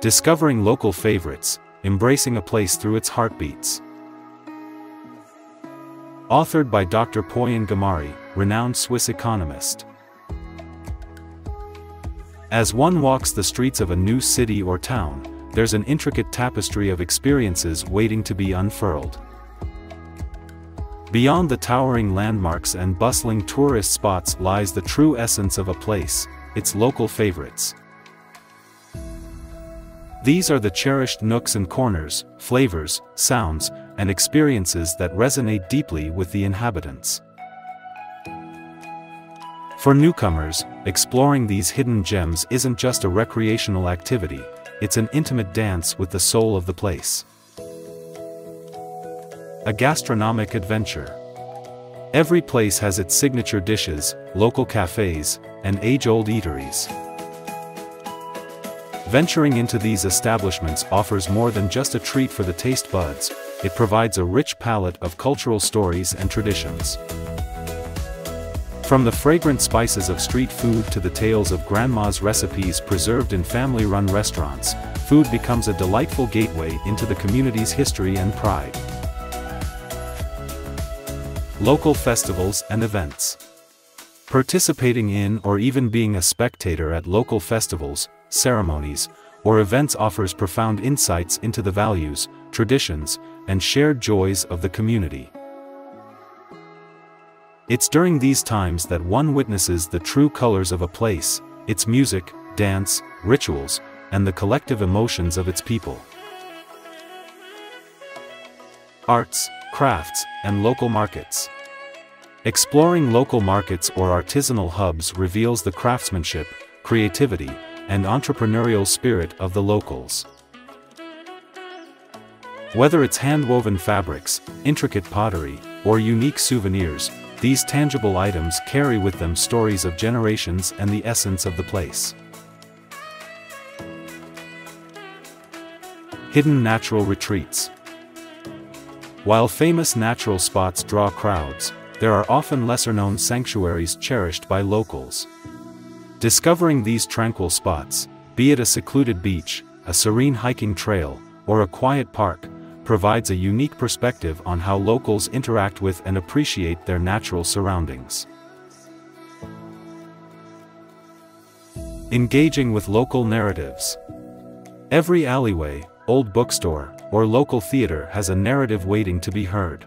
Discovering local favorites, embracing a place through its heartbeats. Authored by Dr. Pooyan Ghamari, renowned Swiss economist. As one walks the streets of a new city or town, there's an intricate tapestry of experiences waiting to be unfurled. Beyond the towering landmarks and bustling tourist spots lies the true essence of a place, its local favorites. These are the cherished nooks and corners, flavors, sounds, and experiences that resonate deeply with the inhabitants. For newcomers, exploring these hidden gems isn't just a recreational activity, it's an intimate dance with the soul of the place. A gastronomic adventure. Every place has its signature dishes, local cafes, and age-old eateries. Venturing into these establishments offers more than just a treat for the taste buds, it provides a rich palette of cultural stories and traditions. From the fragrant spices of street food to the tales of grandma's recipes preserved in family-run restaurants, food becomes a delightful gateway into the community's history and pride. Local festivals and events. Participating in or even being a spectator at local festivals, ceremonies, or events offers profound insights into the values, traditions, and shared joys of the community. It's during these times that one witnesses the true colors of a place, its music, dance, rituals, and the collective emotions of its people. Arts, crafts, and local markets. Exploring local markets or artisanal hubs reveals the craftsmanship, creativity, and entrepreneurial spirit of the locals. Whether it's hand-woven fabrics, intricate pottery, or unique souvenirs, these tangible items carry with them stories of generations and the essence of the place. Hidden Natural Retreats while famous natural spots draw crowds, there are often lesser-known sanctuaries cherished by locals. Discovering these tranquil spots, be it a secluded beach, a serene hiking trail, or a quiet park, provides a unique perspective on how locals interact with and appreciate their natural surroundings. Engaging with local narratives. Every alleyway, old bookstore, or local theater has a narrative waiting to be heard.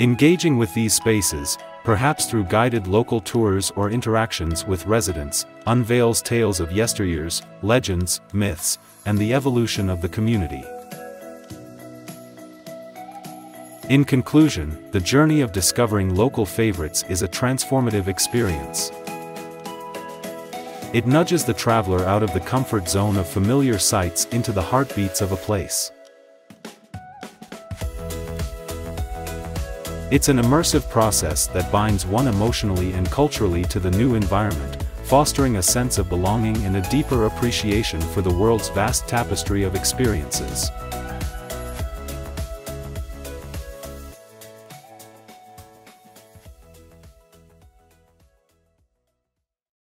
Engaging with these spaces, perhaps through guided local tours or interactions with residents, unveils tales of yesteryears, legends, myths, and the evolution of the community. In conclusion, the journey of discovering local favorites is a transformative experience. It nudges the traveler out of the comfort zone of familiar sights into the heartbeats of a place. It's an immersive process that binds one emotionally and culturally to the new environment, fostering a sense of belonging and a deeper appreciation for the world's vast tapestry of experiences.